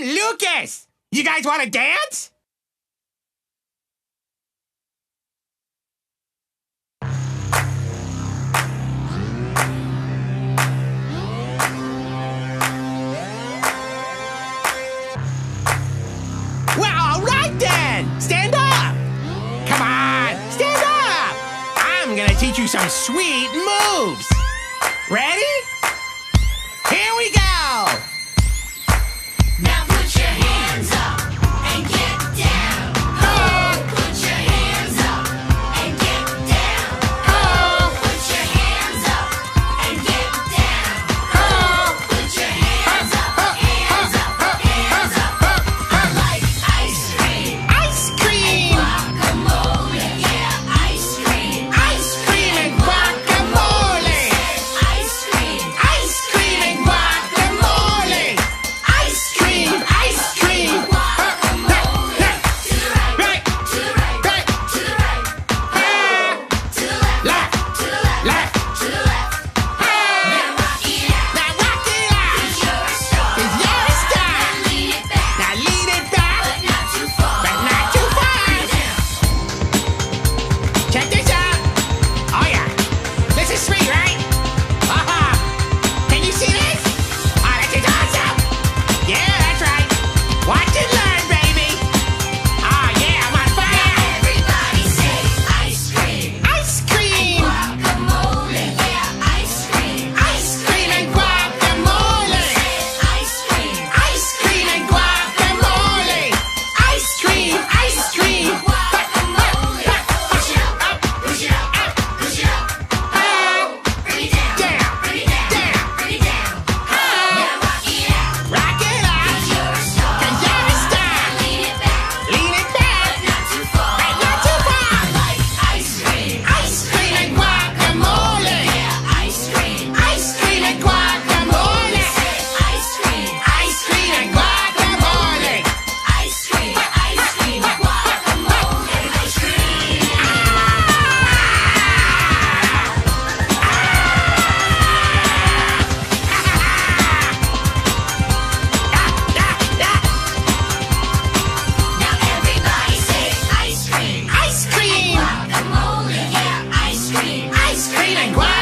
Lucas! You guys want to dance? Well, all right then! Stand up! Come on, stand up! I'm gonna teach you some sweet moves. Ready? green and grey.